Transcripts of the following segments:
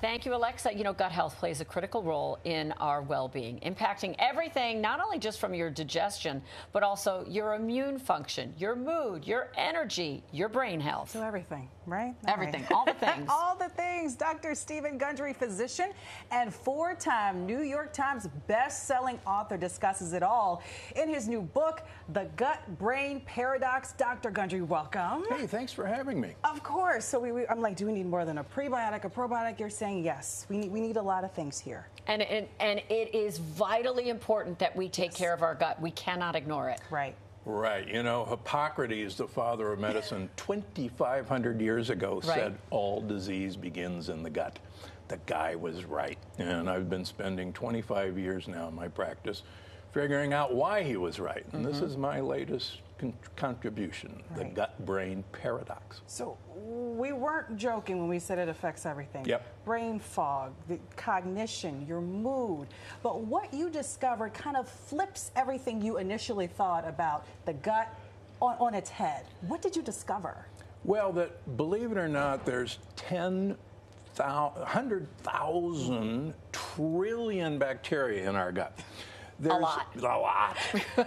Thank you, Alexa. You know, gut health plays a critical role in our well being, impacting everything, not only just from your digestion, but also your immune function, your mood, your energy, your brain health. So, everything, right? All everything, right. all the things. all the things. Dr. Steven Gundry, physician and four time New York Times best-selling author, discusses it all in his new book, The Gut Brain Paradox. Dr. Gundry, welcome. Hey, thanks for having me. Of course. So, we, we, I'm like, do we need more than a prebiotic, a probiotic? You're saying saying yes. We need, we need a lot of things here. And, and, and it is vitally important that we take yes. care of our gut. We cannot ignore it. Right. Right. You know, Hippocrates, the father of medicine, 2,500 years ago right. said all disease begins in the gut. The guy was right. And I've been spending 25 years now in my practice figuring out why he was right. And mm-hmm. this is my latest con- contribution, right. the gut brain paradox. So we weren't joking when we said it affects everything. Yep. Brain fog, the cognition, your mood. But what you discovered kind of flips everything you initially thought about the gut on, on its head. What did you discover? Well, that believe it or not, there's 10 100,000 trillion bacteria in our gut. There's a lot. A lot.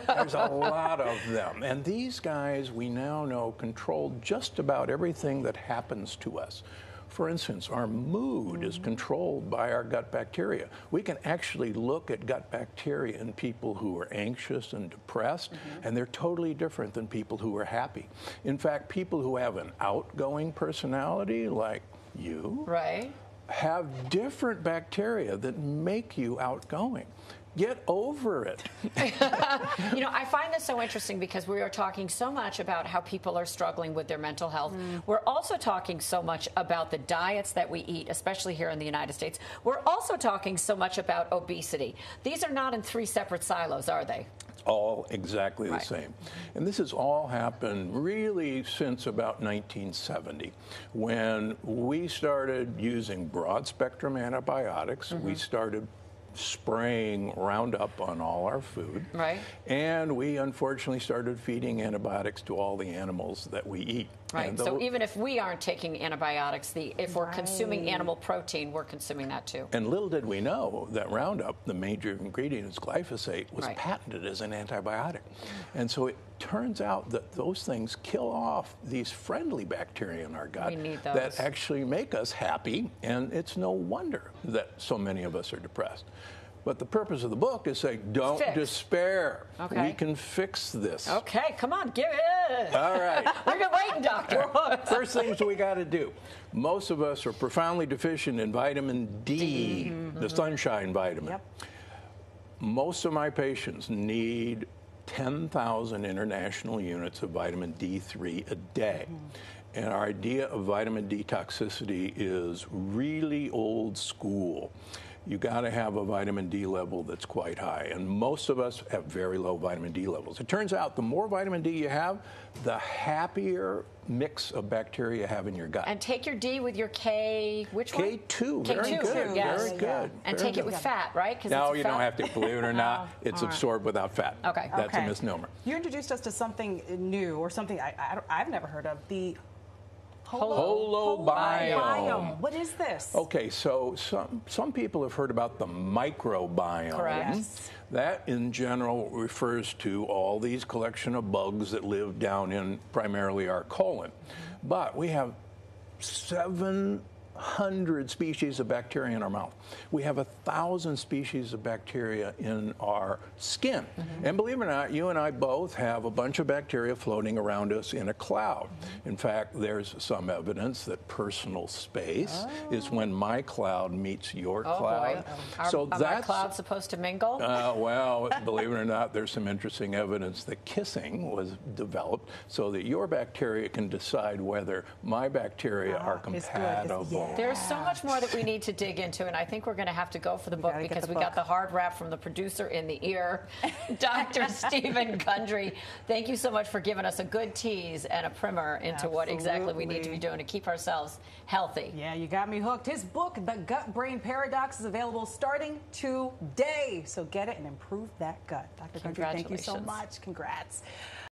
There's a lot of them. And these guys, we now know, control just about everything that happens to us. For instance, our mood is mm-hmm. controlled by our gut bacteria. We can actually look at gut bacteria in people who are anxious and depressed, mm-hmm. and they're totally different than people who are happy. In fact, people who have an outgoing personality, like you, right. have different bacteria that make you outgoing. Get over it. you know, I find this so interesting because we are talking so much about how people are struggling with their mental health. Mm. We're also talking so much about the diets that we eat, especially here in the United States. We're also talking so much about obesity. These are not in three separate silos, are they? It's all exactly the right. same. And this has all happened really since about 1970 when we started using broad spectrum antibiotics. Mm-hmm. We started spraying Roundup on all our food. Right. And we unfortunately started feeding antibiotics to all the animals that we eat. Right. so even if we aren't taking antibiotics, the if we're right. consuming animal protein, we're consuming that too. And little did we know that Roundup, the major ingredient is glyphosate, was right. patented as an antibiotic. And so it turns out that those things kill off these friendly bacteria in our gut that actually make us happy, and it's no wonder that so many of us are depressed. But the purpose of the book is say, don't fix. despair. Okay. We can fix this. Okay, come on, give it. All right. We're waiting, doctor. First things we got to do. Most of us are profoundly deficient in vitamin D, D. Mm-hmm. the sunshine vitamin. Yep. Most of my patients need 10,000 international units of vitamin D3 a day. Mm. And our idea of vitamin D toxicity is really old school you got to have a vitamin D level that's quite high. And most of us have very low vitamin D levels. It turns out the more vitamin D you have, the happier mix of bacteria you have in your gut. And take your D with your K, which one? K2, very K2. good, yes. very good. And very take good. it with fat, right? No, you fat. don't have to, believe it or not. oh, it's absorbed right. without fat. Okay. That's okay. a misnomer. You introduced us to something new or something I, I, have never heard of, the Holobiome. Holobiome. What is this? Okay, so some, some people have heard about the microbiome. Correct. Yes. That, in general, refers to all these collection of bugs that live down in primarily our colon. But we have seven hundred species of bacteria in our mouth. We have a thousand species of bacteria in our skin. Mm-hmm. And believe it or not, you and I both have a bunch of bacteria floating around us in a cloud. Mm-hmm. In fact, there's some evidence that personal space oh. is when my cloud meets your oh, cloud. Boy. So are, that's clouds supposed to mingle? Uh, well, believe it or not, there's some interesting evidence that kissing was developed so that your bacteria can decide whether my bacteria are compatible. There's so much more that we need to dig into, and I think we're going to have to go for the book because the we book. got the hard wrap from the producer in the ear, Dr. Steven Gundry. Thank you so much for giving us a good tease and a primer into Absolutely. what exactly we need to be doing to keep ourselves healthy. Yeah, you got me hooked. His book, The Gut Brain Paradox, is available starting today. So get it and improve that gut. Dr. Gundry, thank you so much. Congrats.